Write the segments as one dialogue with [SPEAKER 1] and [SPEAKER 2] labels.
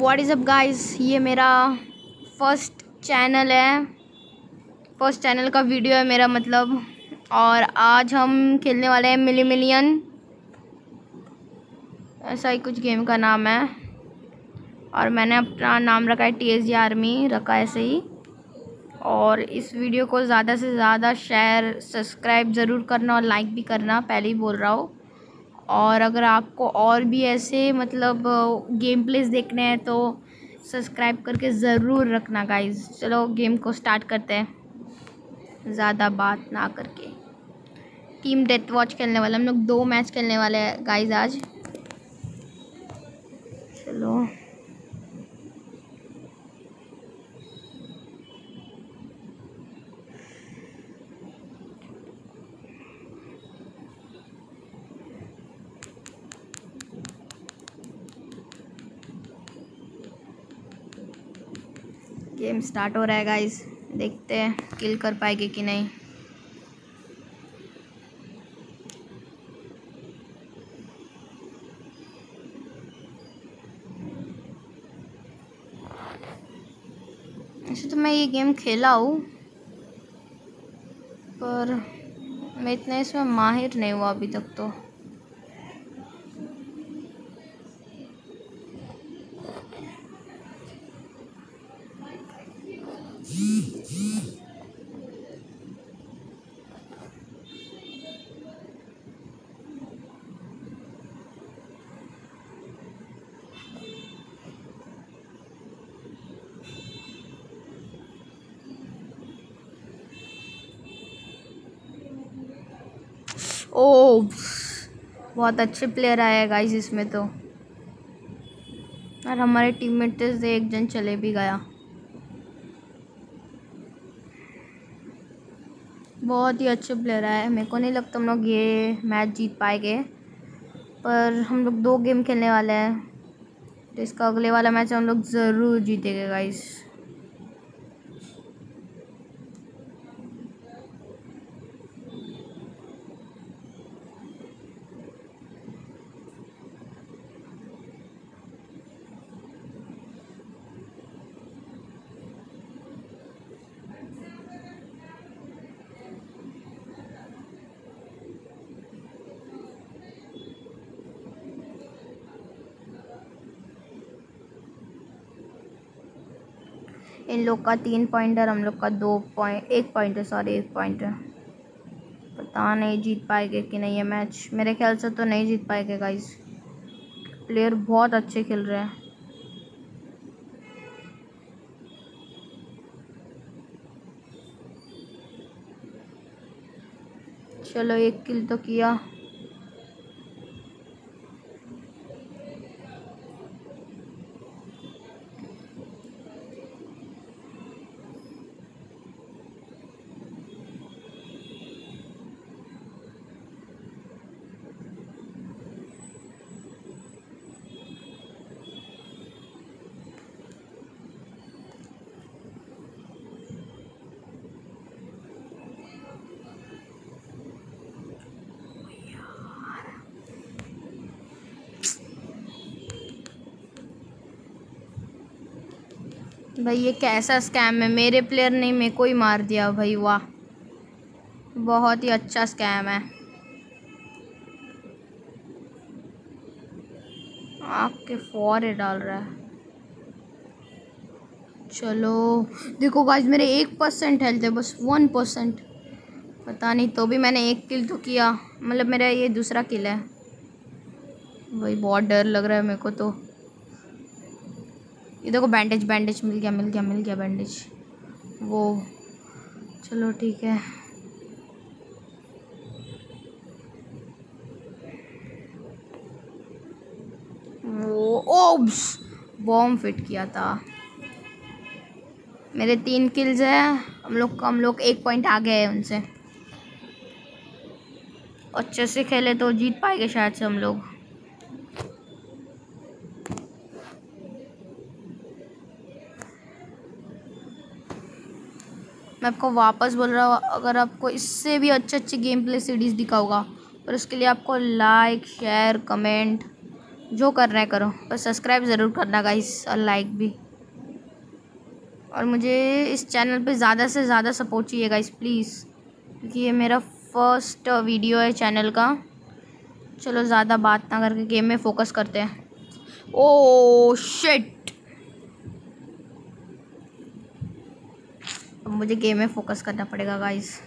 [SPEAKER 1] What is up guys ये मेरा first channel है। फ़र्स्ट चैनल का वीडियो है मेरा मतलब। और आज हम खेलने वाले हैं मिली मिलियन ऐसा ही कुछ गेम का नाम है। और मैंने अपना नाम रखा है टी एस जी आर्मी रखा है ऐसे ही। और इस वीडियो को ज़्यादा से ज़्यादा शेयर सब्सक्राइब ज़रूर करना और लाइक भी करना, पहले ही बोल रहा हूँ। और अगर आपको और भी ऐसे मतलब गेम प्लेस देखने हैं तो सब्सक्राइब करके ज़रूर रखना गाइज़ चलो गेम को स्टार्ट करते हैं. ज़्यादा बात ना करके. टीम डेथ वॉच खेलने वाले हम लोग दो मैच खेलने वाले हैं गाइज़ आज. चलो. गेम स्टार्ट हो रहा है गाइस देखते हैं किल कर पाएँगे कि नहीं. ऐसे तो मैं ये गेम खेला हूँ, पर मैं इतना इसमें माहिर नहीं हुआ अभी तक तो. ओ बहुत अच्छे प्लेयर आए गाइस इसमें तो। और हमारे टीममेट से एक जन चले भी गया। बहुत ही अच्छे प्लेयर आए। मेरे को नहीं लगता हम लोग ये मैच जीत पाएँगे। पर हम लोग दो गेम खेलने वाले हैं। तो इसका अगले वाला मैच हम लोग ज़रूर जीतेंगे गाइस इन लोग का तीन पॉइंट है हम लोग का दो पॉइंट एक पॉइंट है सॉरी एक पॉइंट है। पता नहीं जीत पाएँगे कि नहीं ये मैच मेरे ख्याल से तो नहीं जीत पाएँगे गाइस प्लेयर बहुत अच्छे खेल रहे हैं। चलो, एक किल तो किया। भाई, ये कैसा स्कैम है? मेरे प्लेयर ने मेरे को ही मार दिया भाई, वाह। बहुत ही अच्छा स्कैम है। आपके फौरे डाल रहा है। चलो। देखो गाइस मेरे एक परसेंट हेल्थ है, बस वन परसेंट पता नहीं तो भी मैंने एक किल तो किया। मतलब मेरा ये दूसरा किल है। भाई, बहुत डर लग रहा है मेरे को तो। ये देखो बैंडेज बैंडेज मिल गया मिल गया मिल गया बैंडेज वो, चलो ठीक है। वो, ओब्स! बॉम्ब फिट किया था। मेरे तीन किल्स हैं। हम लोग हम लोग एक पॉइंट आगे हैं उनसे। अच्छे से खेले तो जीत पाएँगे शायद से हम लोग। मैं आपको वापस बोल रहा हूँ, अगर आपको इससे भी अच्छे अच्छे गेम प्ले सीरीज़ दिखाऊँगा पर उसके लिए आपको लाइक शेयर कमेंट जो कर रहे करो। पर सब्सक्राइब ज़रूर करना गाइस और लाइक भी। और मुझे इस चैनल पे ज़्यादा से ज़्यादा सपोर्ट चाहिए गाइस प्लीज़ क्योंकि ये मेरा फ़र्स्ट वीडियो है चैनल का। चलो ज़्यादा बात ना करके गेम में फोकस करते हैं। ओ शिट मुझे गेम में फोकस करना पड़ेगा guys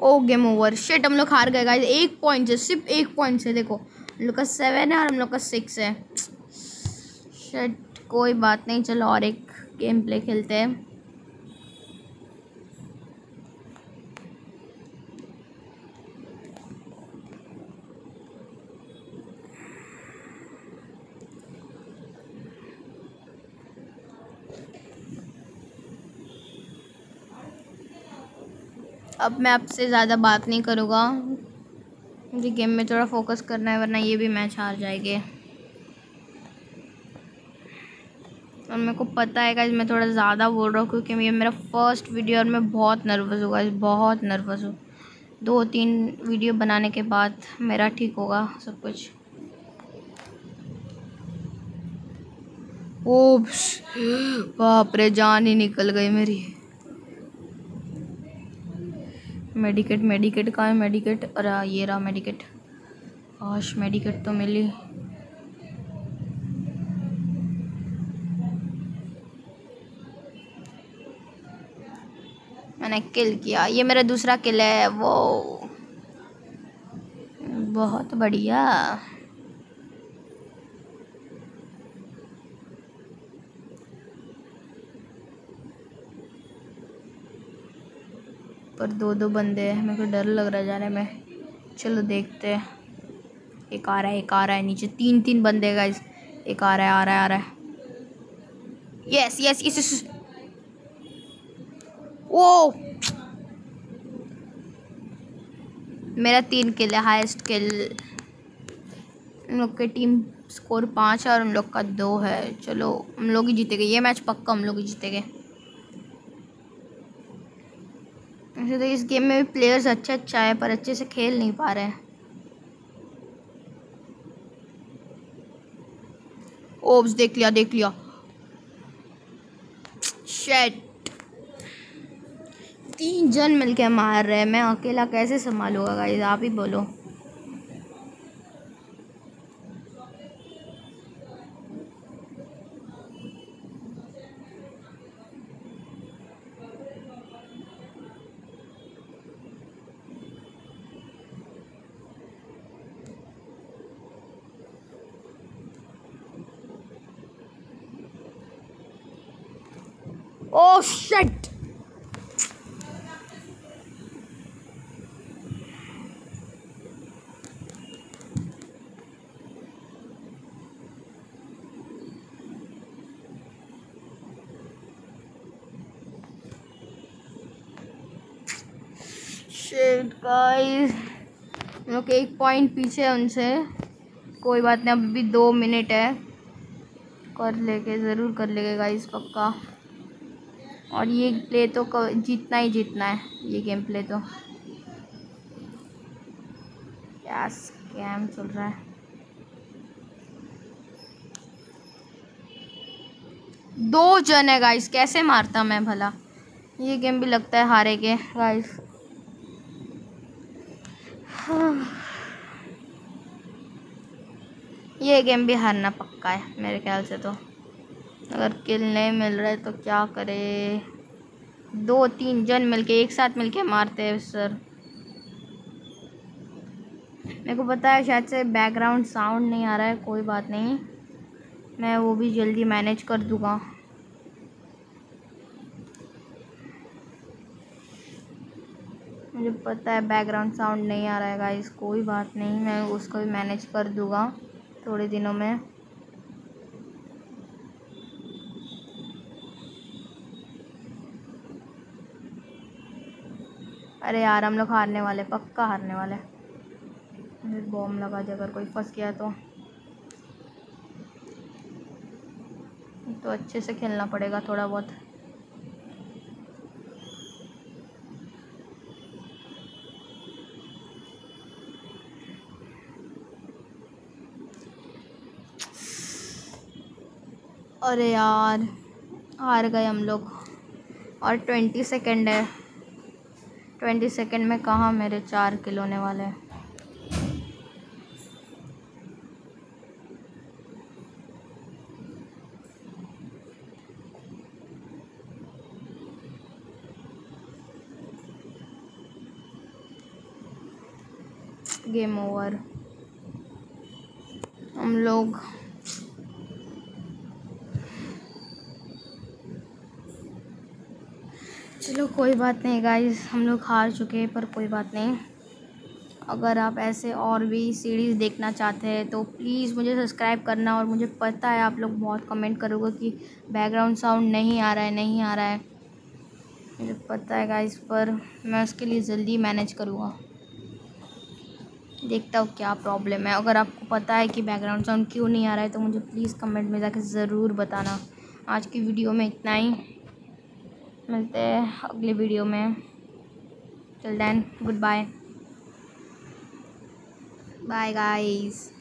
[SPEAKER 1] oh game over shit हम लोग हार गए गाइस एक पॉइंट से, सिर्फ़ एक पॉइंट से, देखो. हम लोग का सेवन है और हम लोग का सिक्स है. शिट कोई बात नहीं. चलो और एक गेम प्ले खेलते हैं. अब मैं आपसे ज़्यादा बात नहीं करूँगा। मुझे गेम में थोड़ा फोकस करना है, वरना ये भी मैच हार जाएँगे। और मेरे को पता है मैं थोड़ा ज़्यादा बोल रहा हूँ क्योंकि ये मेरा फ़र्स्ट वीडियो और मैं बहुत नर्वस हूँ गाइस बहुत नर्वस हूँ। दो तीन वीडियो बनाने के बाद मेरा ठीक होगा सब कुछ। ओ बाप रे, जान ही निकल गई मेरी। मेडिकेट मेडिकेट का है? मेडिकेट? अरे ये रहा मेडिकेट। आश मेडिकेट तो मिली। मैंने किल किया। ये मेरा दूसरा किल है, वो। बहुत बढ़िया। पर दो दो बंदे हैं। मेरे को डर लग रहा है जाने में। चलो देखते हैं। एक आ रहा है, एक आ रहा है नीचे। तीन तीन बंदे गाइस एक आ रहा है, आ रहा है, आ रहा है। यस यस यस ओ मेरा तीन किल है हाईएस्ट किल हम लोग के टीम स्कोर पाँच है और हम लोग का दो है। चलो, हम लोग ही जीतेंगे। ये मैच पक्का हम लोग ही जीतेंगे। वैसे तो इस गेम में भी प्लेयर्स अच्छा अच्छा है पर अच्छे से खेल नहीं पा रहे ओब्स देख लिया देख लिया। शेट तीन जन मिलके मार रहे हैं। मैं अकेला कैसे संभालूँगा गाइस आप ही बोलो। Oh shit! एक पॉइंट पीछे उनसे। कोई बात नहीं, अभी भी दो मिनट है। कर लेके ज़रूर कर लेंगे गाइस पक्का। और ये प्ले तो जीतना ही जीतना है, ये गेम प्ले तो। क्या स्कैम चल रहा है। दो जन है गाइस कैसे मारता मैं भला? ये गेम भी लगता है हारे के गाइस ये गेम भी हारना पक्का है, मेरे ख्याल से तो। अगर किल नहीं मिल रहा है तो क्या करे? दो तीन जन मिलके, एक साथ मिलके मारते हैं सर। मेरे को पता है, शायद से बैकग्राउंड साउंड नहीं आ रहा है, कोई बात नहीं। मैं वो भी जल्दी मैनेज कर दूँगा। मुझे पता है बैकग्राउंड साउंड नहीं आ रहा है गाइस कोई बात नहीं। मैं उसको भी मैनेज कर दूँगा थोड़े दिनों में। अरे यार, हम लोग हारने वाले, पक्का हारने वाले। बॉम लगा दे अगर कोई फंस गया तो। तो अच्छे से खेलना पड़ेगा थोड़ा बहुत। अरे यार, हार गए हम लोग। और ट्वेंटी सेकेंड है। ट्वेंटी सेकेंड में कहाँ मेरे चार किलो होने वाले गेम ओवर हम लोग चलो कोई बात नहीं गाइस हम लोग हार चुके हैं, पर कोई बात नहीं। अगर आप ऐसे और भी सीरीज़ देखना चाहते हैं तो प्लीज़ मुझे सब्सक्राइब करना और मुझे पता है आप लोग बहुत कमेंट करोगे कि बैकग्राउंड साउंड नहीं आ रहा है, नहीं आ रहा है। मुझे पता है गाइस पर मैं उसके लिए जल्दी मैनेज करूँगा। देखता हूँ क्या प्रॉब्लम है। अगर आपको पता है कि बैकग्राउंड साउंड क्यों नहीं आ रहा है तो मुझे प्लीज़ कमेंट में जाके ज़रूर बताना। आज की वीडियो में इतना ही। मिलते हैं अगली वीडियो में। Till then good bye bye guys